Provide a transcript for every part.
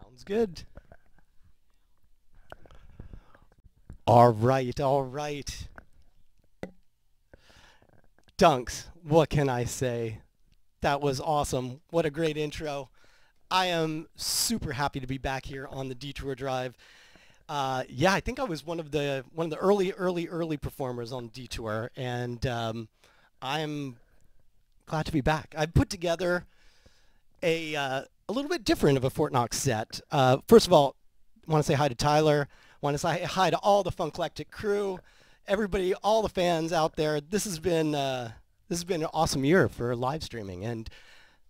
Sounds good. All right, all right. Dunks, what can I say? That was awesome. What a great intro. I am super happy to be back here on the Detour Drive. Uh, yeah, I think I was one of the one of the early, early, early performers on Detour, and um, I'm glad to be back. I put together a uh, a little bit different of a Fort Knox set. Uh, first of all, want to say hi to Tyler. want to say hi to all the Funklectic crew, everybody, all the fans out there. This has been uh, this has been an awesome year for live streaming, and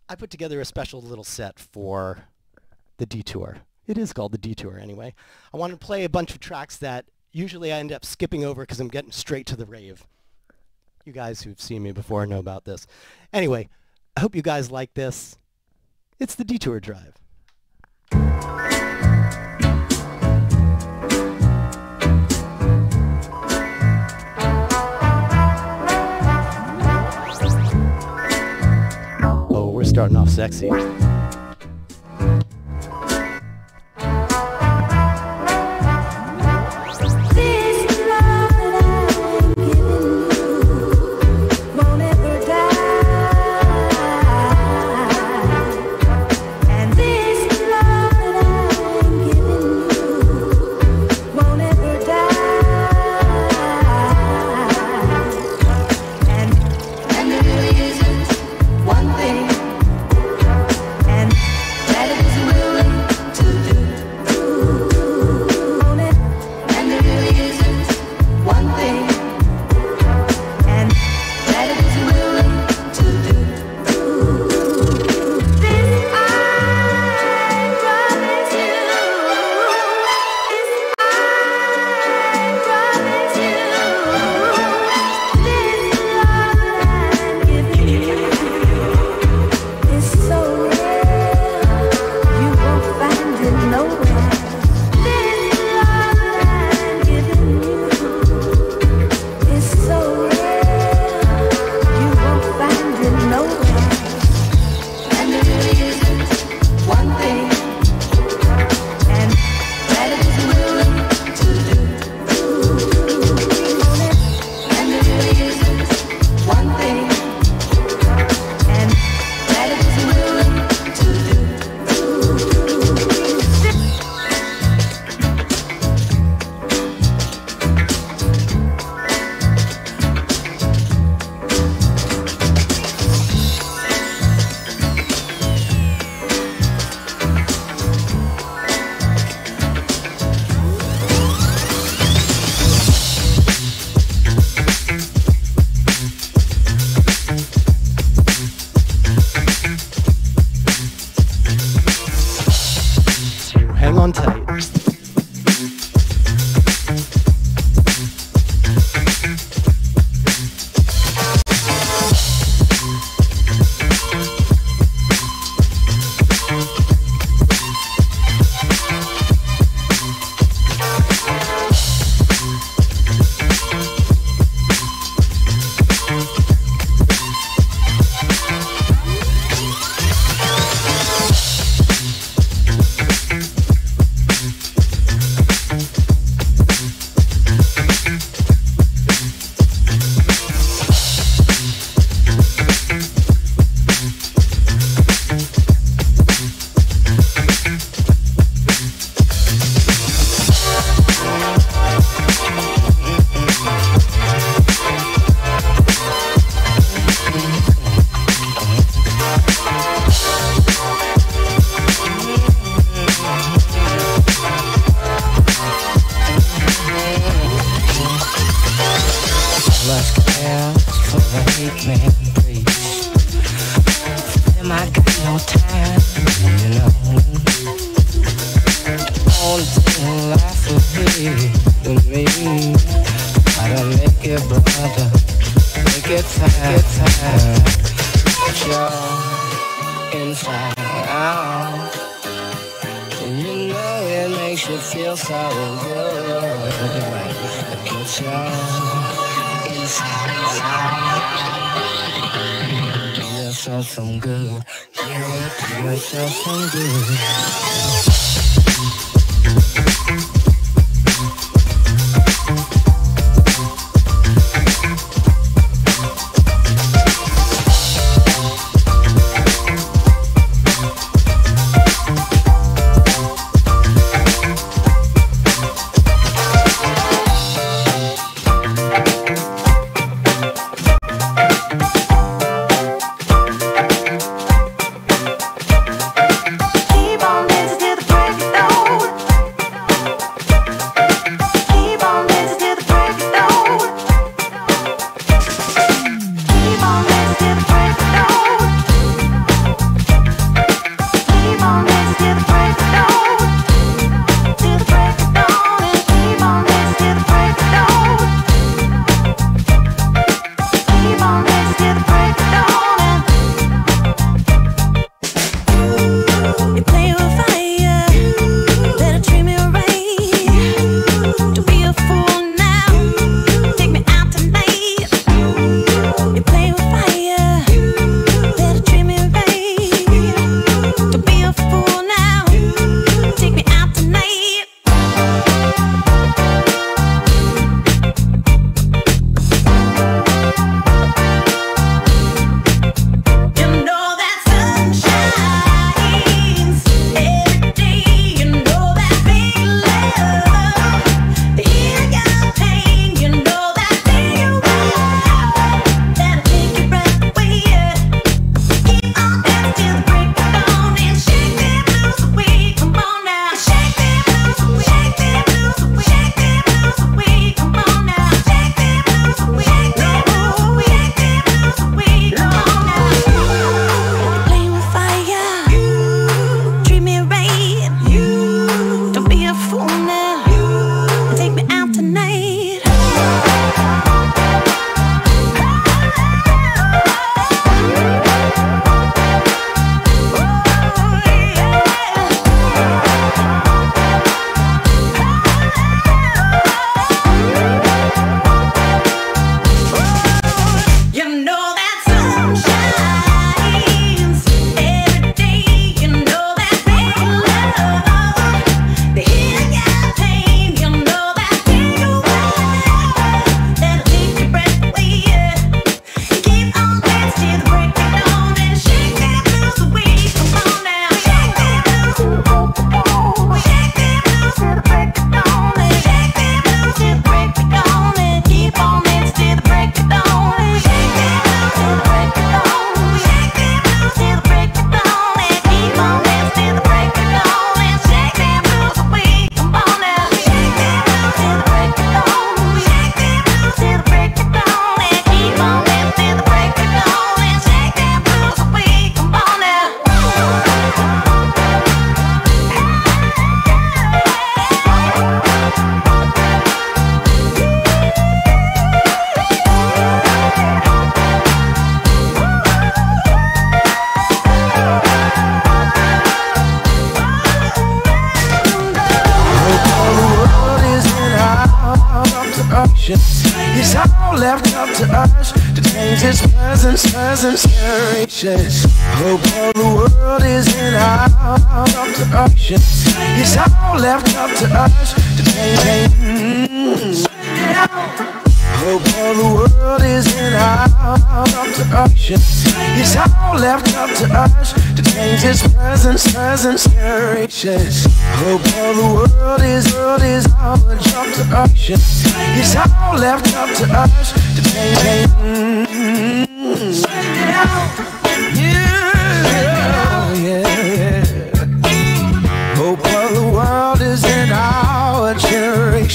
I put together a special little set for the Detour. It is called the Detour anyway. I want to play a bunch of tracks that usually I end up skipping over because I'm getting straight to the rave. You guys who've seen me before know about this. Anyway, I hope you guys like this. It's the Detour Drive. Oh, we're starting off sexy.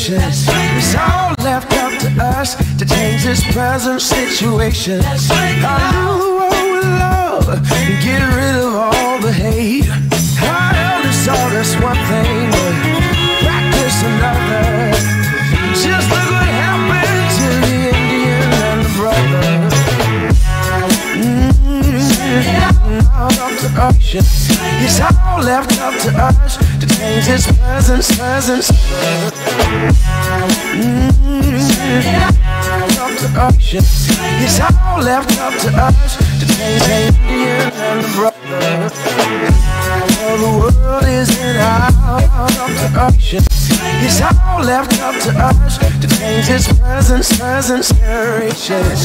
wishes. It's all left up to us to change this present situation. How do the world with love and get rid of all the hate? I understand this one thing, but practice another. Just look what happened to the Indian and the brother. Mm -hmm. Out of the ocean. It's all all left up to us to change his presence, presence. Mm -hmm. It's all left up to us to change Indian and the brother. The world is in our up. It's all left up to us to change his presence, presence, generations.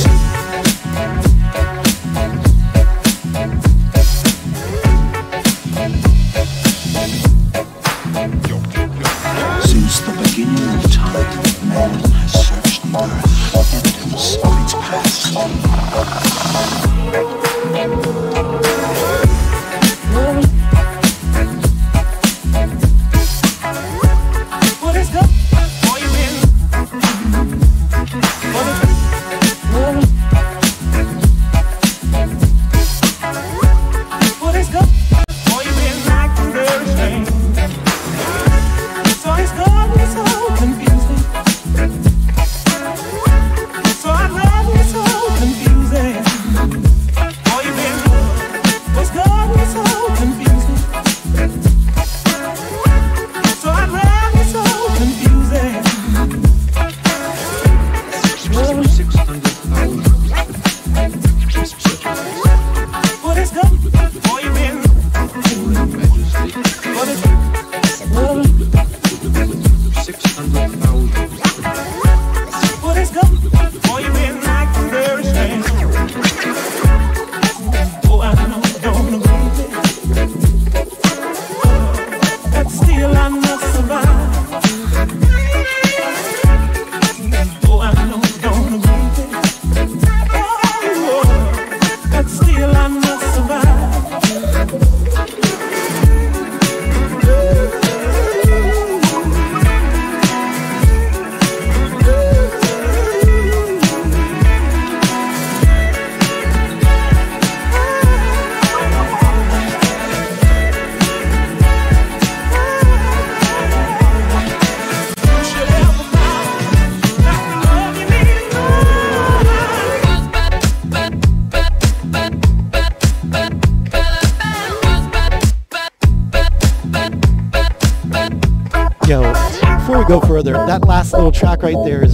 right there is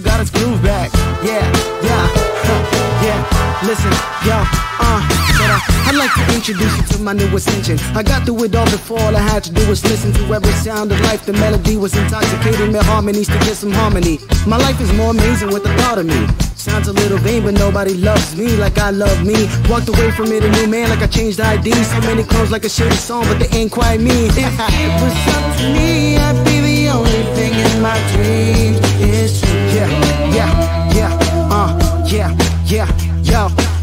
got its groove back, yeah, yeah, huh, yeah. Listen, like to introduce you to my new ascension. I got through it all before, all I had to do was listen to every sound of life. The melody was intoxicating, the harmonies to get some harmony. My life is more amazing with the thought of me. Sounds a little vain, but nobody loves me like I love me. Walked away from it a new man, like I changed ID. So many clones like a shitty song, but they ain't quite me. If it was up to me, I'd be the only thing in my dreams. It's true. Yeah, yeah, yeah, uh, yeah, yeah, yo.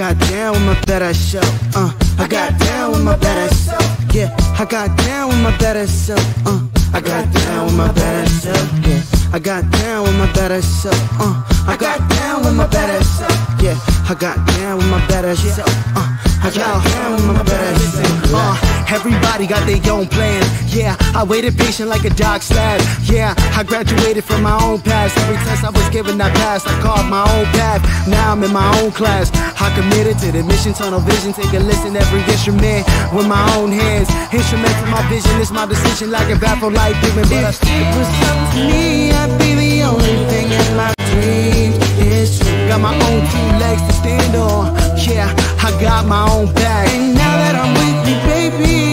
Got down with my better self. Uh, I got down with my better self. Yeah, I got down with my better self. Uh, I got down with my better self. Yeah, I got down with my better self. Uh, I got down with my better self. Yeah, I got down with my better self. Uh, I got down with my better self. Uh, everybody got their own plan. Yeah, I waited patient like a dog slab. Yeah, I graduated from my own past. Every test I was given, I passed. I carved my own path. Now I'm in my own class. I committed to the mission, tunnel vision. Take a listen, every instrument with my own hands. Instrument to my vision, it's my decision. Like a baffled light given, but if it was up to me, I'd be the only thing in my dreams. It's true. Got my own two legs to stand on. Yeah, I got my own back. And now that I'm with you, baby,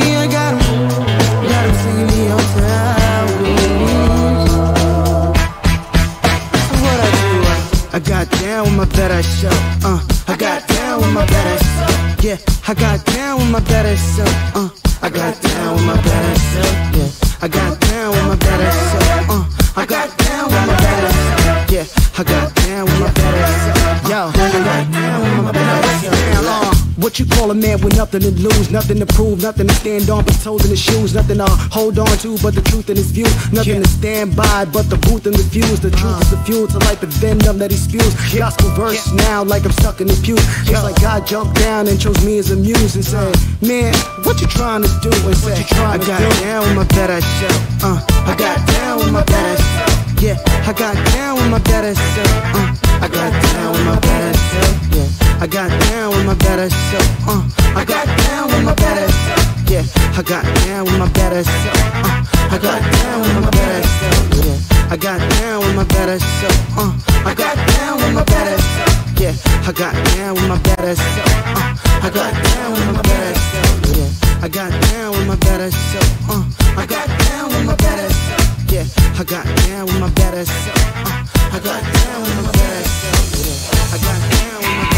nothing to lose, nothing to prove, nothing to stand on but toes in his shoes, nothing to hold on to but the truth in his view, nothing to stand by but the booth and the fuse. The truth is the fuel to light the venom that he spews. Gospel verse now like I'm stuck in the pew. Just like God jumped down and chose me as a muse and said, Man, what you trying to do? And said, I got down with my better self. Uh, I got down with my better self. Yeah, I got down with my better self. Uh, I got down with my better self. Yeah, I got down with my better self. Uh, I got down with my better self. Yeah, I got down with my better self. Uh, I got down with my better self. Yeah, I got down with my better self. Uh, I got down with my better self. Yeah, I got down with my better self. Uh, I got down with my better self. Yeah, I got down with my better self. Uh, I got down with my better self. Yeah, I got down with my better self. Uh, I got down with my better self. Yeah, I got down with my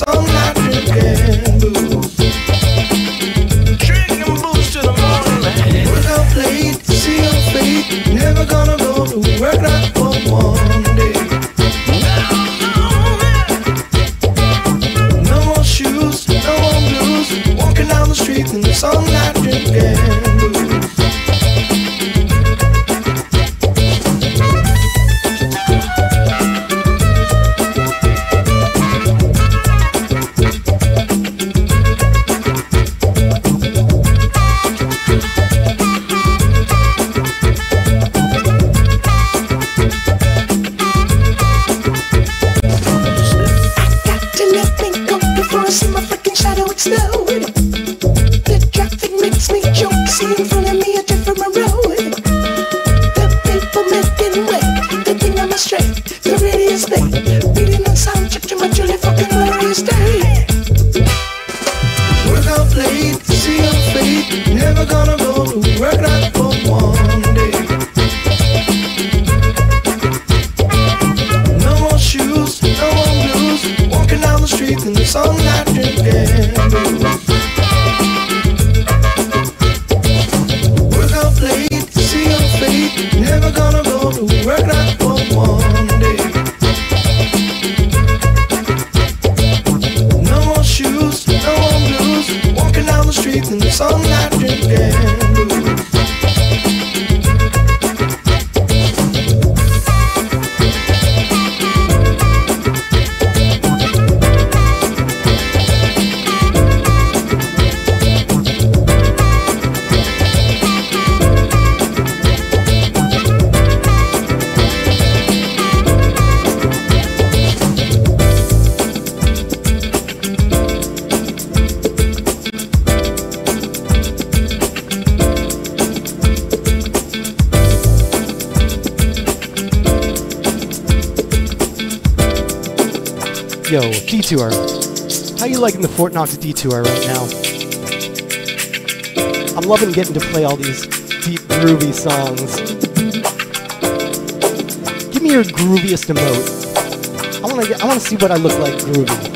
street Detour. How you liking the Fort Knox Detour right now? I'm loving getting to play all these deep, groovy songs. Give me your grooviest emote. I wanna, get, I wanna see what I look like groovy.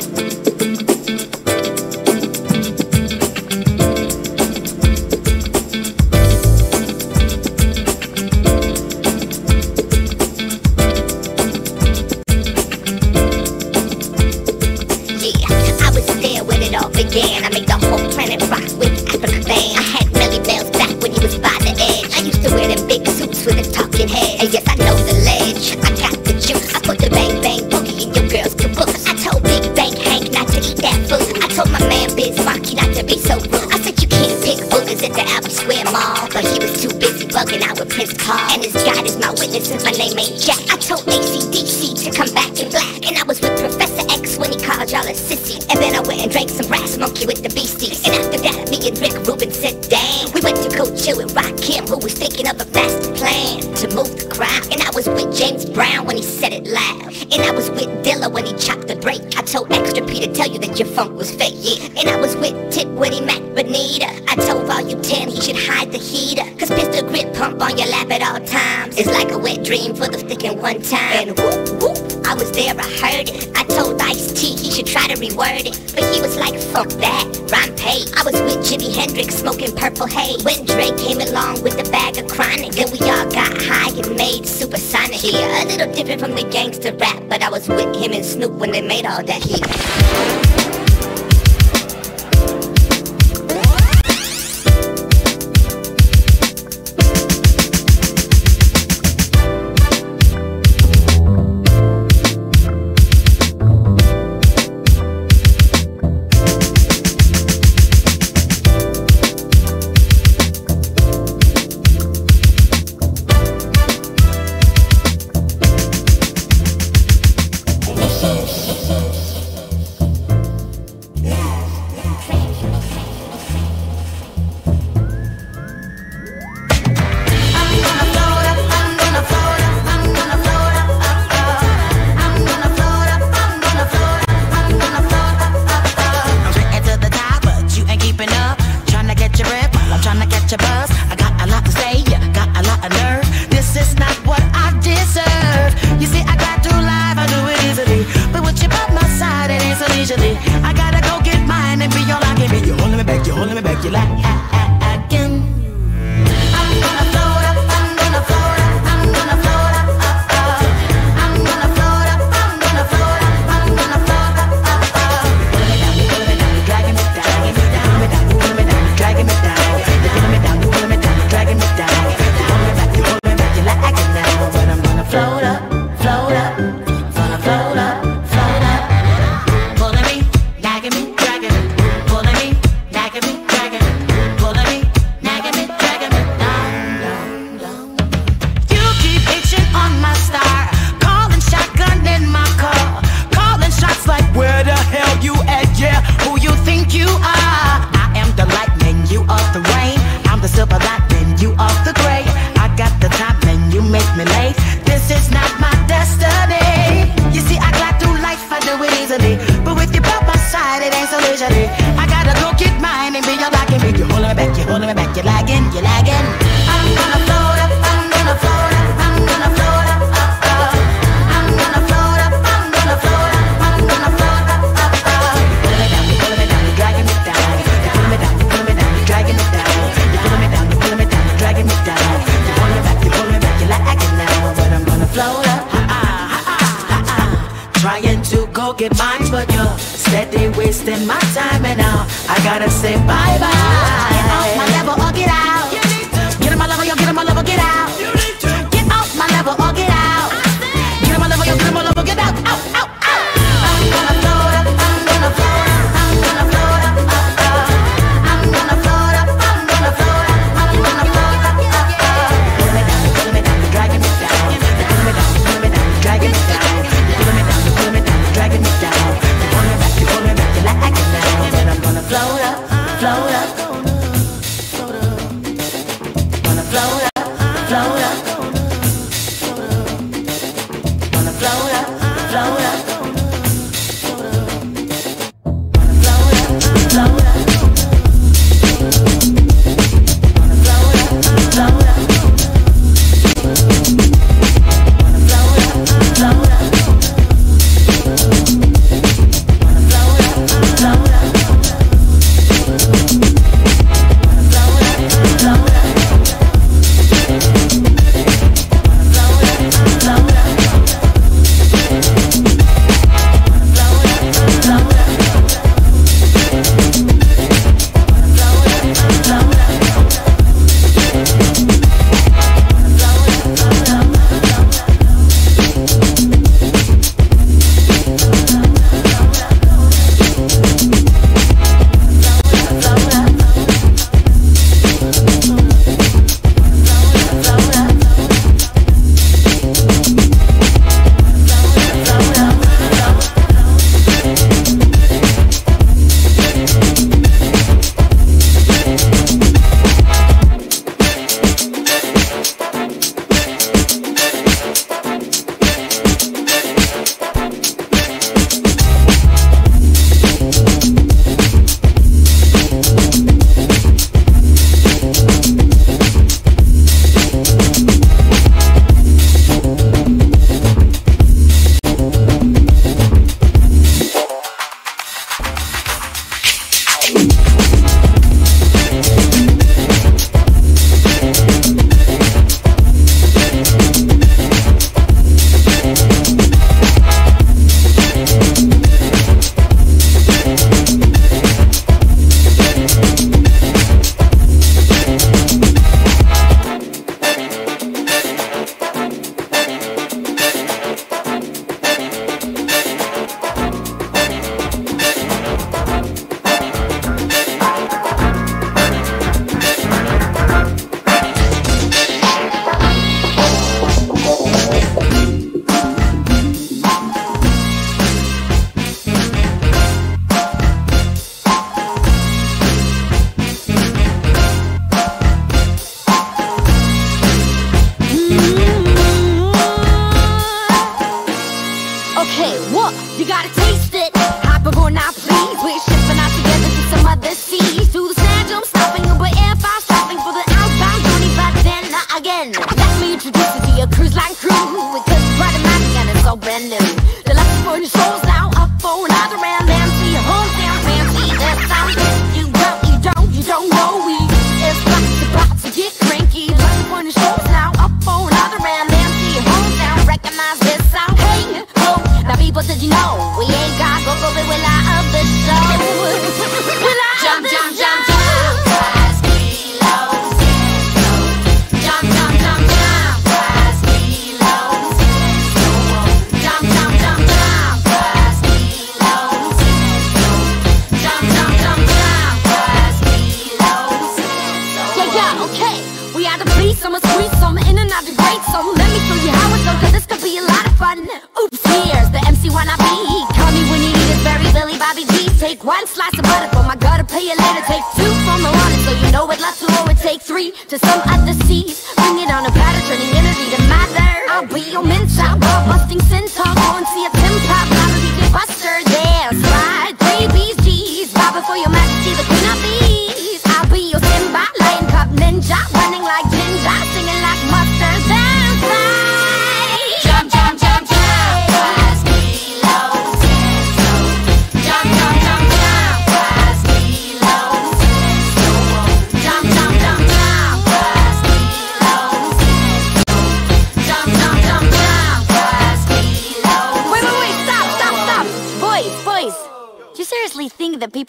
there, I heard it. I told Ice T he should try to reword it. But he was like, fuck that, rampage. I was with Jimi Hendrix smoking purple haze. When Drake came along with a bag of chronic, then we all got high and made supersonic. Yeah, a little different from the gangster rap, but I was with him and Snoop when they made all that heat.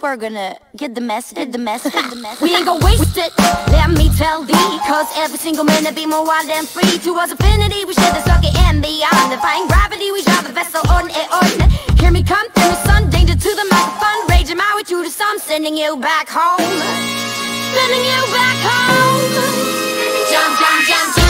We're gonna get the message, get the message, get the message. we ain't gonna waste it, let me tell thee. Cause every single minute be more wild and free. To us affinity, we share the socket and beyond. Defying gravity, we drive the vessel on and on. Hear me come through the sun, danger to the microphone. Raging my way through the sun, sending you back home. Sending you back home. Jump, jump, jump, jump.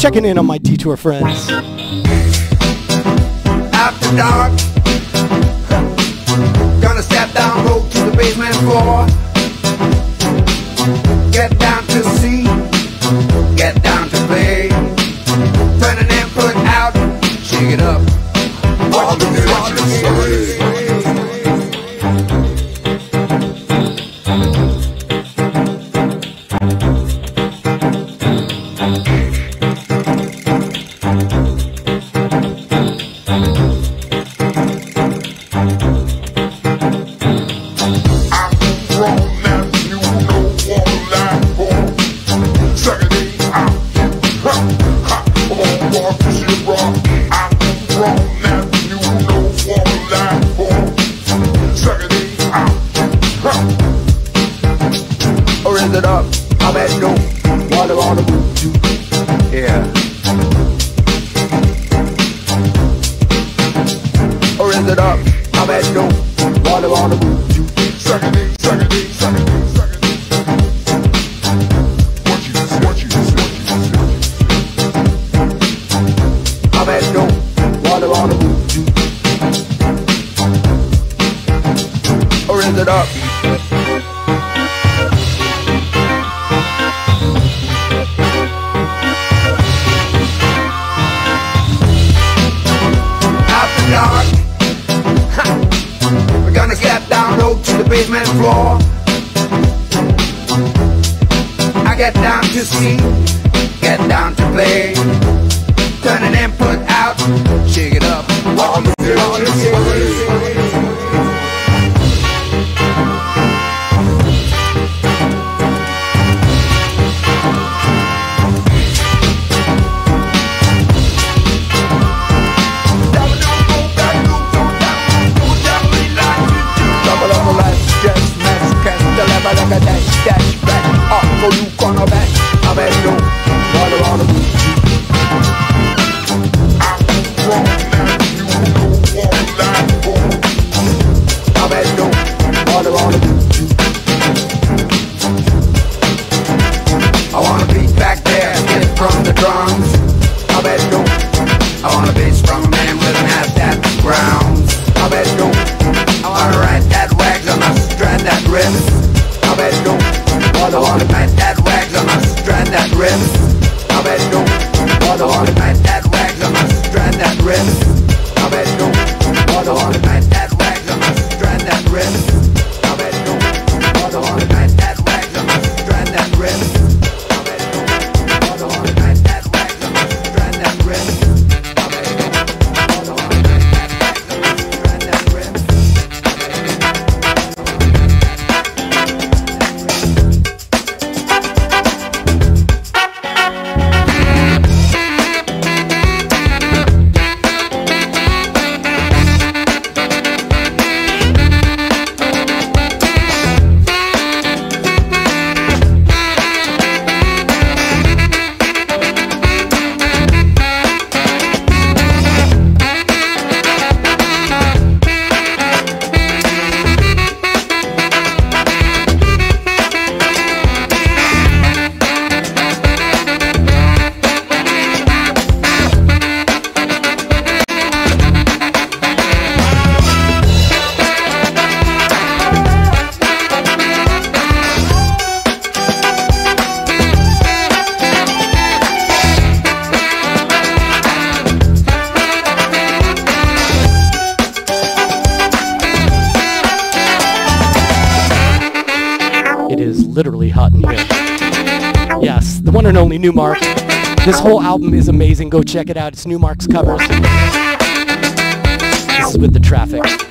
checking in on my detour friends. After dark, gonna step down, road to the basement floor. rims. I bet you All the honey, bend that wagon Strand that rims. I bet you All the honey, This whole um, album is amazing. Go check it out. It's Newmark's covers. This is with the traffic.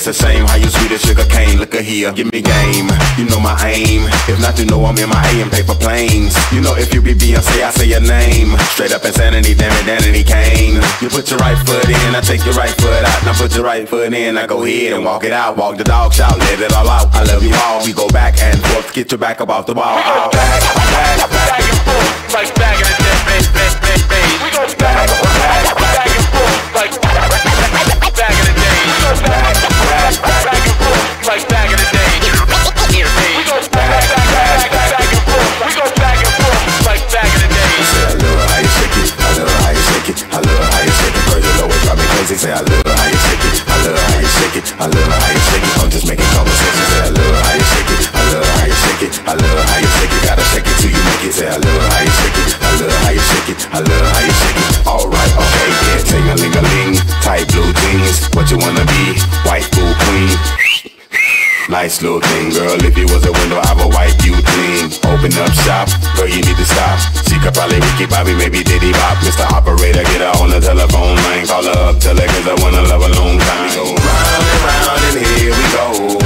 It's a shame how you sweet as sugar cane. Look at here, give me game. You know my aim. If not, you know I'm in my A and paper planes. You know if you be Beyonce, I say your name. Straight up insanity, damn it, Danny Kane. You put your right foot in, I take your right foot out. Now put your right foot in, I go ahead and walk it out. Walk the dog shout, let it all out. I love you all. We go back and forth, get your back up off the wall. Back. nice little thing. Girl, if it was a window, I would wipe you clean. Open up shop, girl, you need to stop. She could probably Ricky Bobby, maybe Diddy Bop. Mr. Operator, get her on the telephone line. Call her up, tell her cause I wanna love a long time. We go round and round and here we go.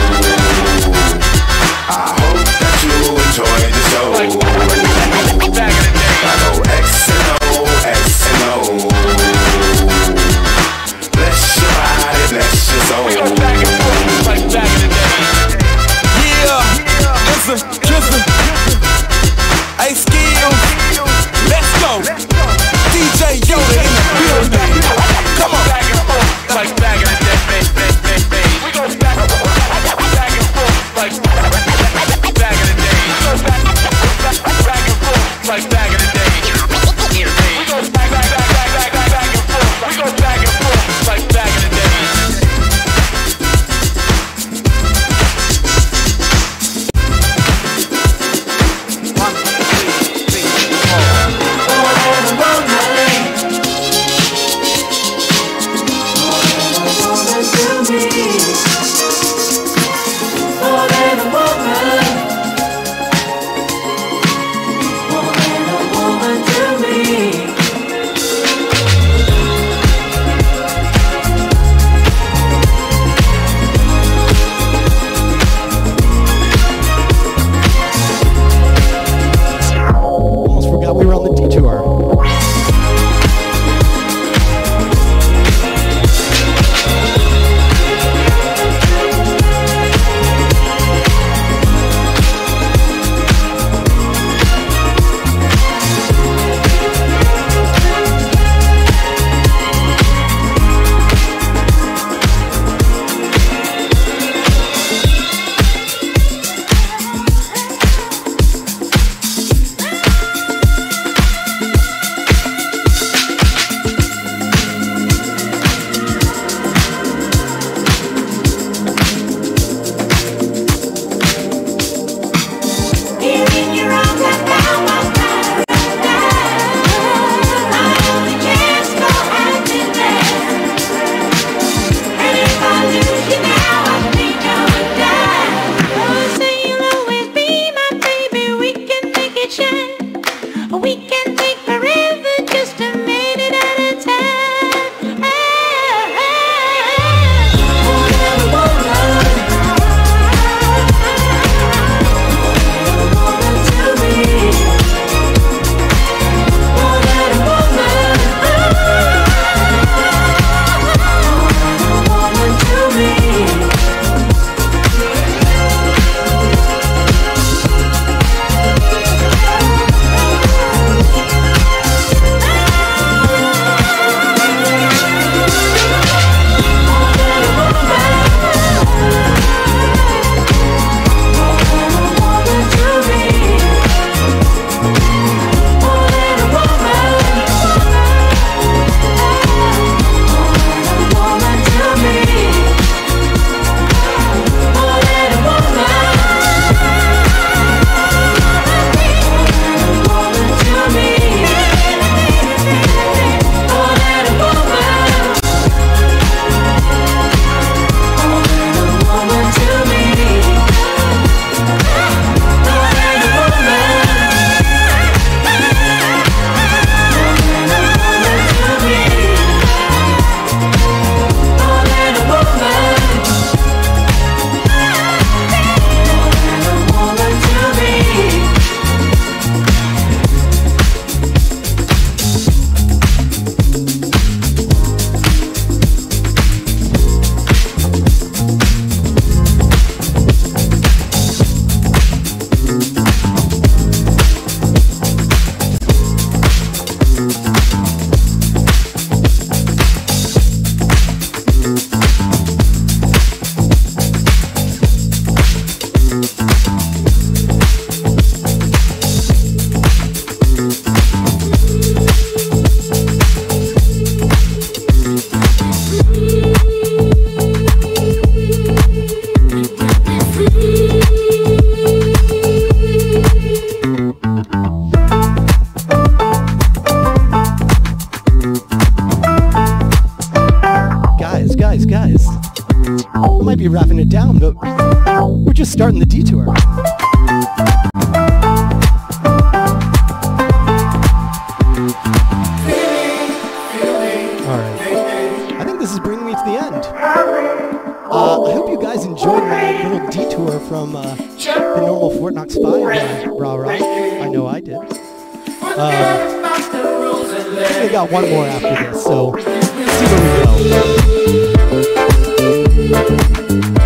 Little detour from uh, the normal Fort Knox 5 uh, rah rah. I know I did. Um, we got one more after this, so let's see where we go.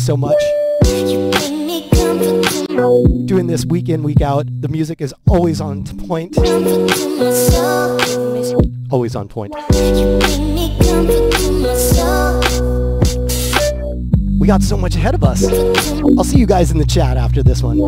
So much. Doing this week in, week out. The music is always on point. Always on point. We got so much ahead of us. I'll see you guys in the chat after this one.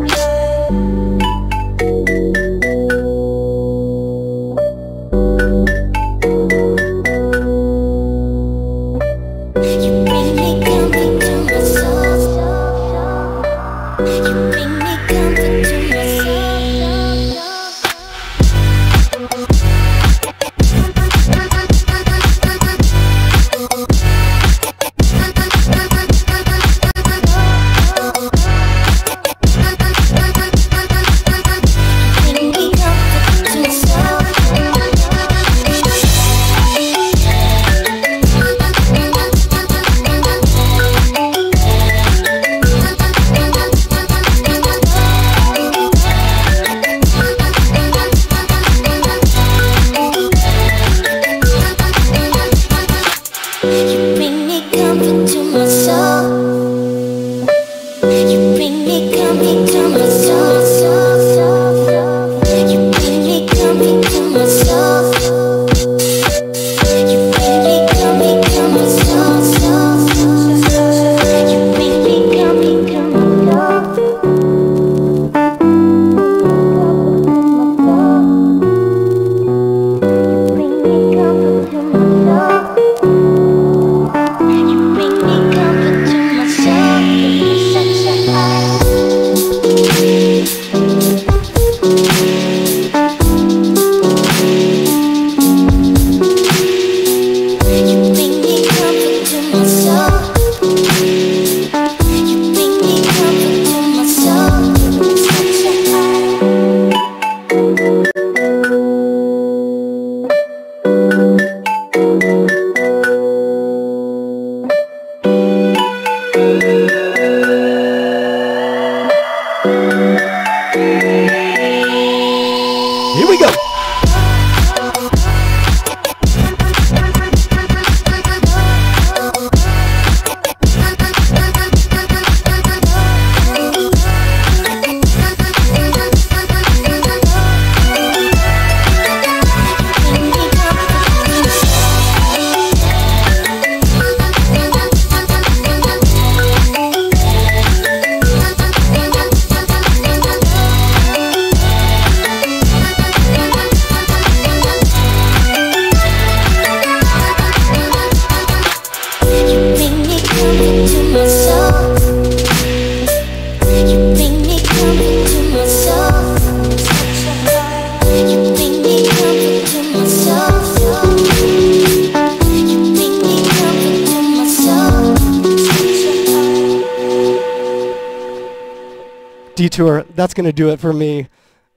That's going to do it for me.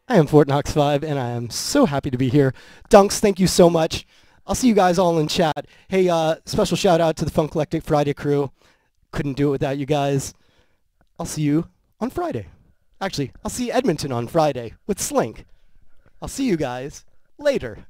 I am Fort Knox 5, and I am so happy to be here. Dunks, thank you so much. I'll see you guys all in chat. Hey, uh, special shout out to the Funkollectic Friday crew. Couldn't do it without you guys. I'll see you on Friday. Actually, I'll see Edmonton on Friday with Slink. I'll see you guys later.